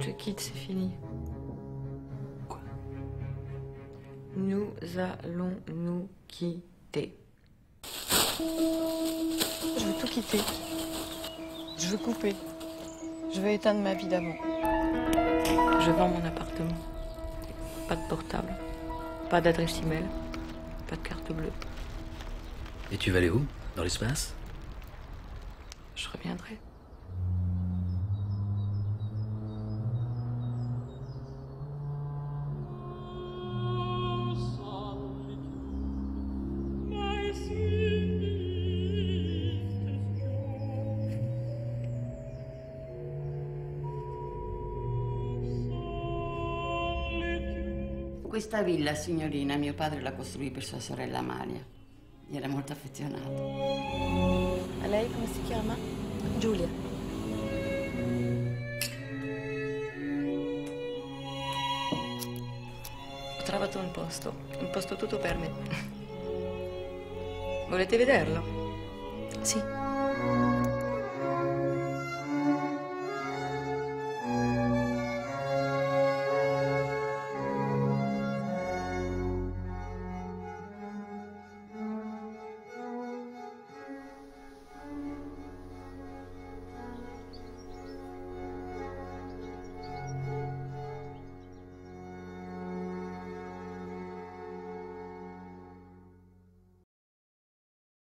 Je te quitte, c'est fini. Quoi? Nous allons nous quitter. Je veux tout quitter. Je veux couper. Je veux éteindre ma vie d'avant. Je vends mon appartement. Pas de portable. Pas d'adresse email. Pas de carte bleue. Et tu vas aller où? Dans l'espace? Je reviendrai. Questa villa, signorina, mio padre la costruì per sua sorella Amalia. Gli era molto affezionato. A lei come si chiama? Giulia. Ho trovato un posto, un posto tutto per me. Volete vederlo? Sì.